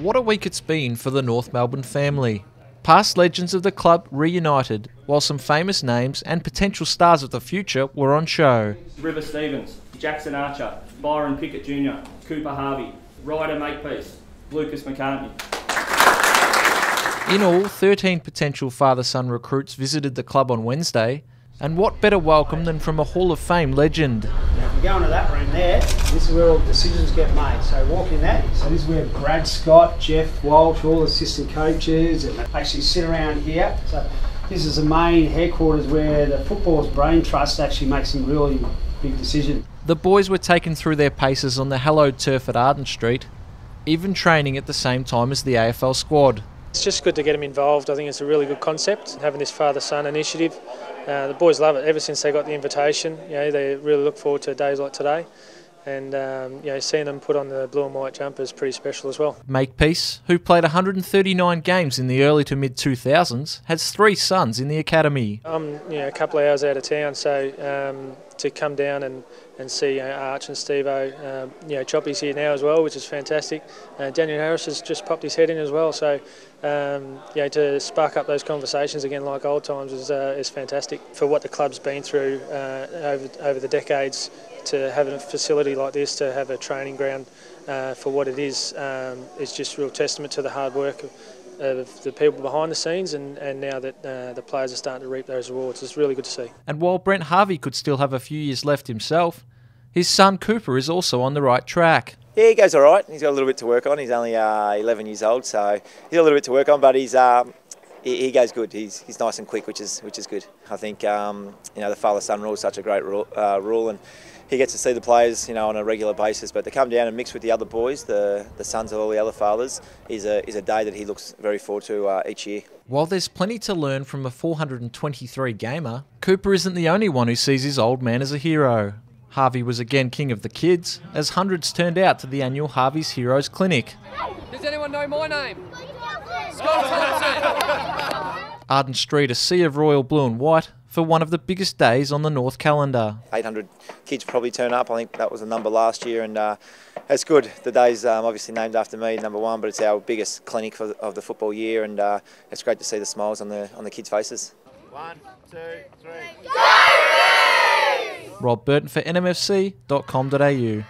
What a week it's been for the North Melbourne family. Past legends of the club reunited, while some famous names and potential stars of the future were on show. River Stevens, Jackson Archer, Byron Pickett Jr., Cooper Harvey, Ryder Makepeace, Lucas McCartney. In all, 13 potential father son recruits visited the club on Wednesday, and what better welcome than from a Hall of Fame legend? Now, if we go into that room there, this is where all decisions get made. So walk in that. So this is where Brad Scott, Jeff Walsh, all assistant coaches, and actually sit around here. So this is the main headquarters where the Football's Brain Trust actually makes some really big decisions. The boys were taken through their paces on the hallowed turf at Arden Street, even training at the same time as the AFL squad. It's just good to get them involved. I think it's a really good concept, having this father-son initiative. Uh, the boys love it ever since they got the invitation. You know, they really look forward to days like today. And um, you know, seeing them put on the blue and white jumper is pretty special as well. Makepeace, who played 139 games in the early to mid 2000s, has three sons in the academy. I'm you know, a couple of hours out of town, so um, to come down and, and see you know, Arch and Stevo, um, you know, Choppy's here now as well, which is fantastic. Uh, Daniel Harris has just popped his head in as well, so um, you know, to spark up those conversations again like old times is, uh, is fantastic. For what the club's been through uh, over, over the decades, to have a facility like this, to have a training ground uh, for what it is, um, is just real testament to the hard work of, of the people behind the scenes, and, and now that uh, the players are starting to reap those rewards. It's really good to see. And while Brent Harvey could still have a few years left himself, his son Cooper is also on the right track. Yeah, he goes all right. He's got a little bit to work on. He's only uh, 11 years old, so he's got a little bit to work on, but he's um, he, he, goes good. He's, he's nice and quick, which is which is good. I think um, you know the father-son rule is such a great rule, uh, rule, and he gets to see the players you know on a regular basis. But to come down and mix with the other boys, the the sons of all the other fathers, is a is a day that he looks very forward to uh, each year. While there's plenty to learn from a 423 gamer, Cooper isn't the only one who sees his old man as a hero. Harvey was again king of the kids, as hundreds turned out to the annual Harvey's Heroes Clinic. Does anyone know my name? Scott Thompson! Arden Street, a sea of royal blue and white, for one of the biggest days on the North calendar. 800 kids probably turn up. I think that was the number last year, and uh, it's good. The day's um, obviously named after me, number one, but it's our biggest clinic for, of the football year, and uh, it's great to see the smiles on the on the kids' faces. One, two, three. Go! Rob Burton for nmfc.com.au.